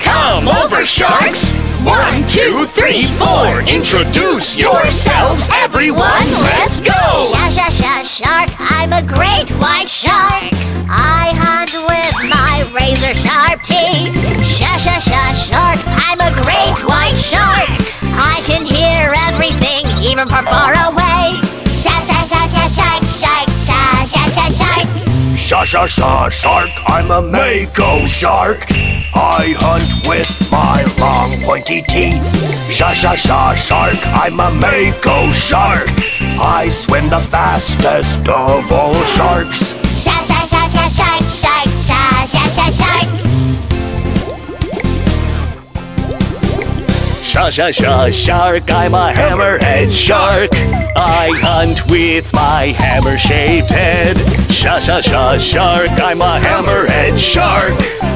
Come over, sharks! One, two, three, four! Introduce yourselves, everyone! Let's go! Sha sha shark, I'm a great white shark. I hunt with my razor sharp teeth. Sha sha shark, I'm a great white shark. I can hear everything, even from far away. Sha sha sha shark, I'm a mako shark. I hunt with my long pointy teeth. Sha sha sha shark, I'm a mako shark. I swim the fastest of all sharks. Sha sha sha sha shark, shark, sha sha sha shark. Sha sha sha shark, I'm a hammerhead shark. I hunt with my hammer-shaped head. Sha sha shark, I'm a hammerhead shark.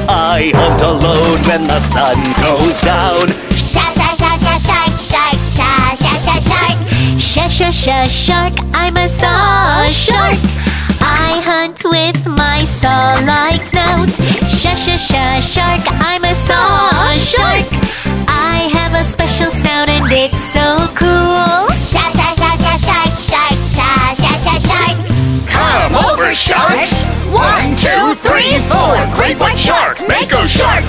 I hunt alone when the sun goes down. Sha sha sha sha shark, shark, sha sha sha shark. Sha sha sha shark, I'm a saw shark. I hunt with my saw-like snout. Sha sha sha shark, I'm a saw shark. I have a special snout and it's sharks! One, two, three, four! Great white shark, mako shark,